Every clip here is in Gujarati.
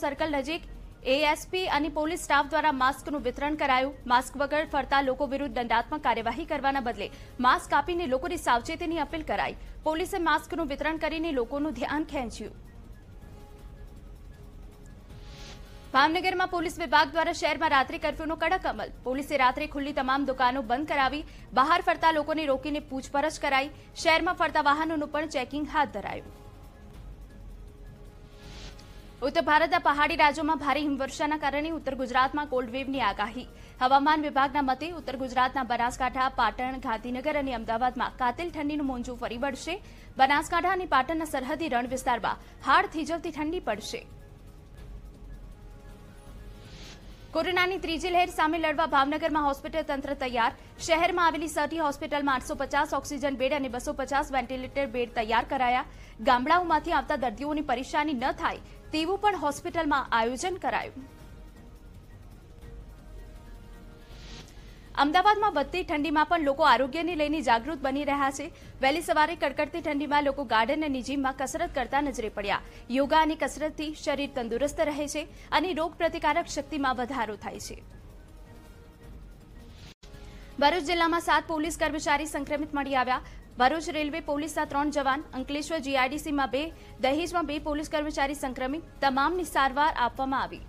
સર્કલ નજીક એએસપી અને પોલીસ સ્ટાફ દ્વારા માસ્કનું વિતરણ કરાયું. માસ્ક વગર ફરતા લોકો વિરુદ્ધ દંડાત્મક કાર્યવાહી કરવાના બદલે માસ્ક આપીને લોકોની સાવચેતીની અપીલ કરાઈ. પોલીસે માસ્કનું વિતરણ કરીને લોકોનું ધ્યાન ખેંચ્યું. ભાવનગરમાં પોલીસ વિભાગ દ્વારા શહેરમાં રાત્રિ કર્ફ્યુનો કડક અમલ. પોલીસે રાત્રે ખુલ્લી તમામ દુકાનો બંધ કરાવી, બહાર ફરતા લોકોને રોકીને પૂછપરછ કરાઈ. શહેરમાં ફરતા વાહનોનું પણ ચેકિંગ હાથ ધરાયું. ઉત્તર ભારતના પહાડી રાજ્યોમાં ભારે હિમવર્ષાના કારણે ઉત્તર ગુજરાતમાં કોલ્ડ આગાહી. હવામાન વિભાગના મતે ઉત્તર ગુજરાતના બનાસકાંઠા, પાટણ, ગાંધીનગર અને અમદાવાદમાં કાતિલ ઠંડીનું મોંજું ફરી વળશે. બનાસકાંઠા અને પાટણના સરહદી રણ વિસ્તારમાં હાડ થીજવતી ઠંડી પડશે. કોરોનાની ત્રીજી લહેર સામે લડવા ભાવનગરમાં હોસ્પિટલ તંત્ર તૈયાર. શહેરમાં આવેલી સટી હોસ્પિટલમાં આઠસો પચાસ ઓક્સિજન બેડ અને બસો પચાસ વેન્ટિલેટર બેડ તૈયાર કરાયા. ગામડાઓમાંથી આવતા દર્દીઓની પરેશાની ન થાય તેવું પણ હોસ્પિટલમાં આયોજન કરાયું. અમદાવાદમાં વધતી ઠંડીમાં પણ લોકો આરોગ્યને લઈને જાગૃત બની રહ્યા છે. વહેલી સવારે કડકડતી ઠંડીમાં લોકો ગાર્ડન અને જીમમાં કસરત કરતા નજરે પડ્યા. યોગા અને કસરતથી શરીર તંદુરસ્ત રહે છે અને રોગ પ્રતિકારક શક્તિમાં વધારો થાય છે. ભરૂચ જિલ્લામાં સાત પોલીસ કર્મચારી સંક્રમિત મળી આવ્યા. ભરૂચ રેલવે પોલીસના ત્રણ જવાન, અંકલેશ્વર જીઆઈડીસીમાં બે, દહેજમાં બે પોલીસ કર્મચારી સંક્રમિત. તમામની સારવાર આપવામાં આવી.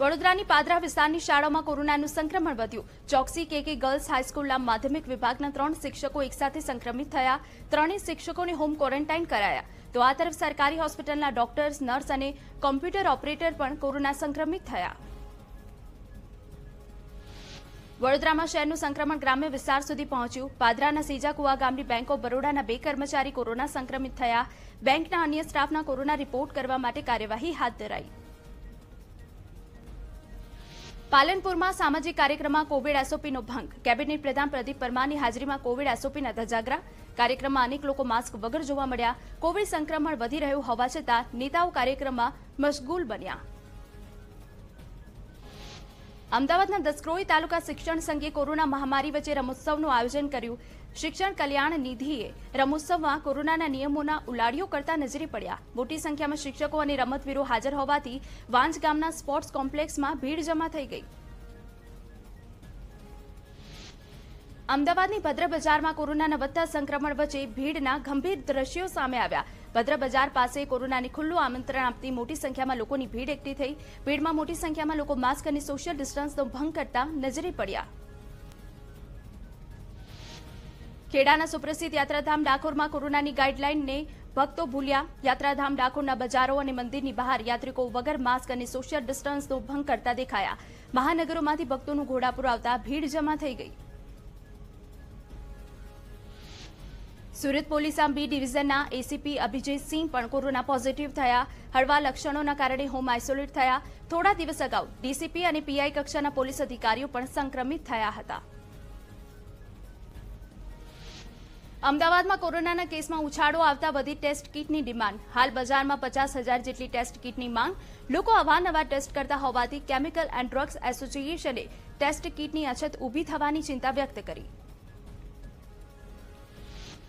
વડોદરાની પાદરા વિસ્તારની શાળાઓમાં કોરોનાનું સંક્રમણ વધ્યું. ચોકસી કેકે ગર્લ્સ હાઈસ્કૂલના માધ્યમિક વિભાગના ત્રણ શિક્ષકો એકસાથે સંક્રમિત થયા. ત્રણેય શિક્ષકોને હોમ ક્વોરન્ટાઇન કરાયા. તો આ તરફ સરકારી હોસ્પિટલના ડોક્ટર્સ, નર્સ અને કોમ્પ્યુટર ઓપરેટર પણ કોરોના સંક્રમિત થયા. વડોદરામાં શહેરનું સંક્રમણ ગ્રામ્ય વિસ્તાર સુધી પહોંચ્યું. પાદરાના સીજાકુવા ગામની બેંક ઓફ બરોડાના બે કર્મચારી કોરોના સંક્રમિત થયા. બેંકના અન્ય સ્ટાફના કોરોના રિપોર્ટ કરવા માટે કાર્યવાહી હાથ ધરાઈ. પાલનપુરમાં સામાજિક કાર્યક્રમમાં કોવિડ એસઓપીનો ભંગ. કેબિનેટ પ્રધાન પ્રદીપ પરમારની હાજરીમાં કોવિડ એસઓપીના ધજાગરા. કાર્યક્રમમાં અનેક લોકો માસ્ક વગર જોવા મળ્યા. કોવિડ સંક્રમણ વધી રહ્યું હોવા છતાં નેતાઓ કાર્યક્રમમાં મશગુલ બન્યા. અમદાવાદના દસક્રોઈ તાલુકા શિક્ષણ સંઘે કોરોના મહામારી વચ્ચે રમોત્સવનું આયોજન કર્યું. શિક્ષણ કલ્યાણ નિધિએ રમોત્સવમાં કોરોનાના નિયમોના ઉલાડીઓ કરતા નજરે પડ્યા. મોટી સંખ્યામાં શિક્ષકો અને રમતવીરો હાજર હોવાથી વાંજ ગામના સ્પોર્ટ્સ કોમ્પ્લેક્સમાં ભીડ જમા થઈ ગઈ. અમદાવાદની ભદ્ર બજારમાં કોરોનાના વધતા સંક્રમણ વચ્ચે ભીડના ગંભીર દ્રશ્યો સામે આવ્યા. ભદ્ર બજાર પાસે કોરોનાને ખુલ્લું આમંત્રણ આપતી મોટી સંખ્યામાં લોકોની ભીડ એકઠી થઈ. ભીડમાં મોટી સંખ્યામાં લોકો માસ્ક અને સોશિયલ ડિસ્ટન્સનો ભંગ કરતા નજરે પડ્યા. ખેડાના સુપ્રસિદ્ધ યાત્રાધામ ડાકોરમાં કોરોનાની ગાઈડલાઈનને ભક્તો ભૂલ્યા. યાત્રાધામ ડાકોરના બજારો અને મંદિરની બહાર યાત્રિકો વગર માસ્ક અને સોશિયલ ડિસ્ટન્સનો ભંગ કરતા દેખાયા. મહાનગરોમાંથી ભક્તોનું ઘોડાપુર આવતા ભીડ જમા થઈ ગઈ. સુરત પોલીસના બી ડિવિઝનના એસીપી અભિજીતસિંહ પણ કોરોના પોઝિટિવ થયા. હળવા લક્ષણોના કારણે હોમ આઇસોલેટ થયા. થોડા દિવસ અગાઉ ડીસીપી અને પીઆઈ કક્ષાના પોલીસ અધિકારીઓ પણ સંક્રમિત થયા હતા. અમદાવાદમાં કોરોનાના કેસમાં ઉછાળો આવતા વધી ટેસ્ટ કીટની ડિમાન્ડ. હાલ બજારમાં પચાસ હજાર જેટલી ટેસ્ટ કીટની માંગ. લોકો અવારનવાર ટેસ્ટ કરતા હોવાથી કેમિકલ એન્ડ ડ્રગ્સ એસોસિએશને ટેસ્ટ કીટની અછત ઊભી થવાની ચિંતા વ્યક્ત કરી.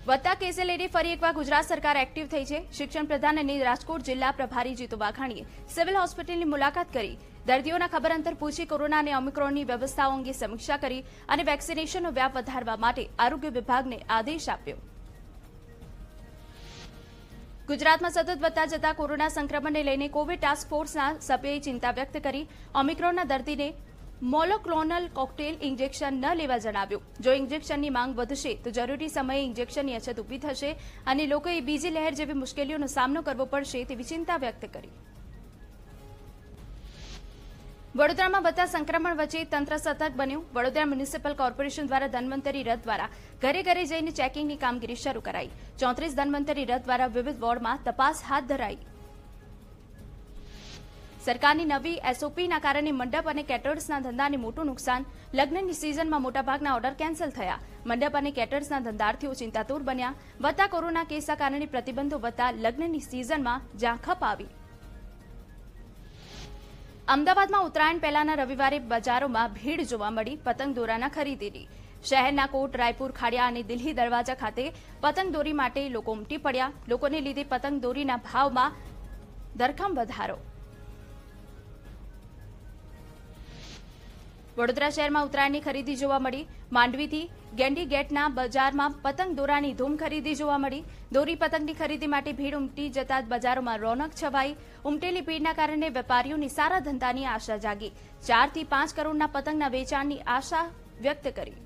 વધતા કેસે લઈને ફરી એકવાર ગુજરાત સરકાર એક્ટિવ થઈ છે. શિક્ષણ પ્રધાન અને રાજકોટ જિલ્લા પ્રભારી જીતુ વાઘાણીએ સિવિલ હોસ્પિટલની મુલાકાત કરી. દર્દીઓના ખબર અંતર પૂછી કોરોના અને ઓમિક્રોનની વ્યવસ્થાઓ અંગે સમીક્ષા કરી અને વેક્સિનેશનનો વ્યાપ વધારવા માટે આરોગ્ય વિભાગને આદેશ આપ્યો. ગુજરાતમાં સતત વધતા જતા કોરોના સંક્રમણને લઈને કોવિડ ટાસ્ક ફોર્સના સભ્યએ ચિંતા વ્યક્ત કરી. ઓમિક્રોનના દર્દીને મોલોક્લોનલ કોકટેલ ઇન્જેક્શન ન લેવા જણાવ્યું. જો ઇન્જેક્શનની માંગ વધશે, તો જરૂરી સમયે ઇન્જેક્શનની અછત ઊભી થશે અને લોકોએ બીજી લહેર જેવી મુશ્કેલીઓનો સામનો કરવો પડશે તેવી ચિંતા વ્યક્ત કરી. વડોદરામાં વધતા સંક્રમણ વચ્ચે તંત્ર સતર્ક બન્યું. વડોદરા મ્યુનિસિપલ કોર્પોરેશન દ્વારા ધન્વંતરી રથ દ્વારા ઘરે ઘરે જઈને ચેકિંગની કામગીરી શરૂ કરાઈ. ચોત્રીસ ધન્વંતરી રથ દ્વારા વિવિધ વોર્ડમાં તપાસ હાથ ધરાઈ. સરકારની નવી એસઓપીના કારણે મંડપ અને કેટર્સના ધંધાને મોટું નુકસાન. લગ્નની સિઝનમાં મોટાભાગના ઓર્ડર કેન્સલ થયા. મંડપ અને કેટર્સના ધંધાર્થીઓ ચિંતાતુર બન્યા. વધતા કોરોના કેસના કારણે પ્રતિબંધો વધતા લગ્નની સિઝનમાં ઝાંખપ આવી. અમદાવાદમાં ઉત્તરાયણ પહેલાના રવિવારે બજારોમાં ભીડ જોવા મળી પતંગ દોરાના ખરીદીની. શહેરના કોટ, રાયપુર, ખાડિયા અને દિલ્હી દરવાજા ખાતે પતંગ દોરી માટે લોકો ઉમટી પડ્યા. લોકોને લીધે પતંગ દોરીના ભાવમાં ધરખમ વધારો. વડોદરા શહેરમાં ઉત્તરાયણની ખરીદી જોવા મળી. માંડવીથી ગેન્ડી ગેટના બજારમાં પતંગ દોરાની ધૂમ ખરીદી જોવા મળી. દોરી પતંગની ખરીદી માટે ભીડ ઉમટી જતા બજારોમાં રોનક છવાઈ. ઉમટેલી ભીડના કારણે વેપારીઓની સારા ધંધાની આશા જાગી. ચારથી પાંચ કરોડના પતંગના વેચાણની આશા વ્યક્ત કરી.